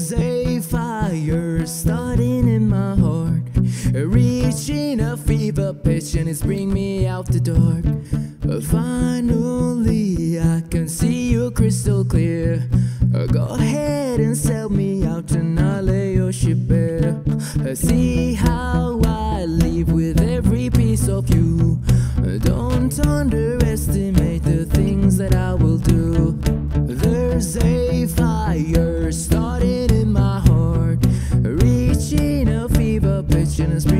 There's a fire starting in my heart, reaching a fever pitch, and it's bringing me out the dark. Finally, I can see you crystal clear. Go ahead and sell me out, and I'll lay your ship bare. See how I leave with every piece of you. Don't underestimate the things that I will do.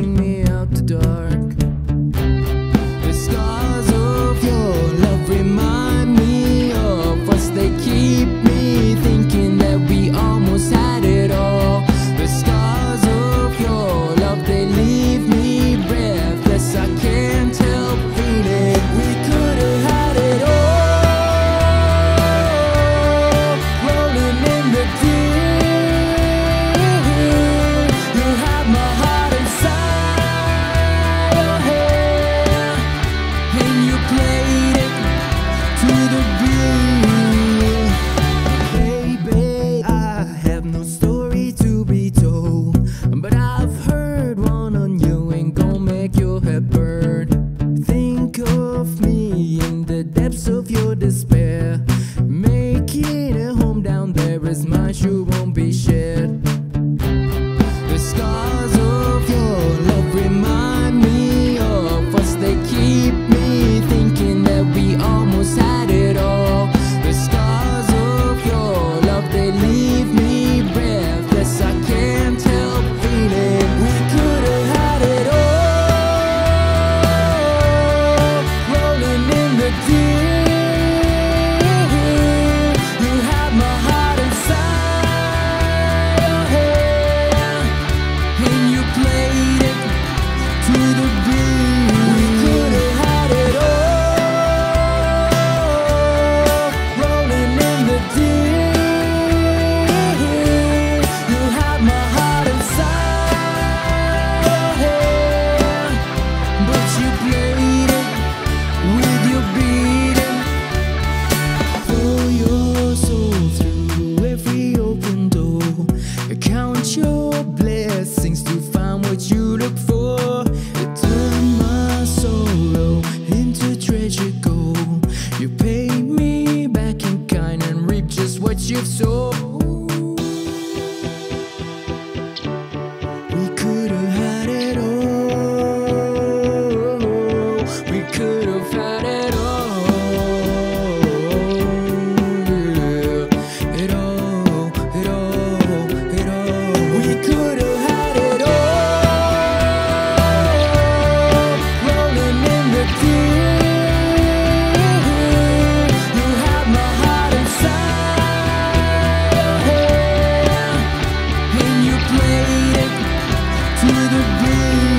And me depths of your despair. making a home down there as mine, you won't be shared. The scars of your love remind me of us, they keep me. you look for. you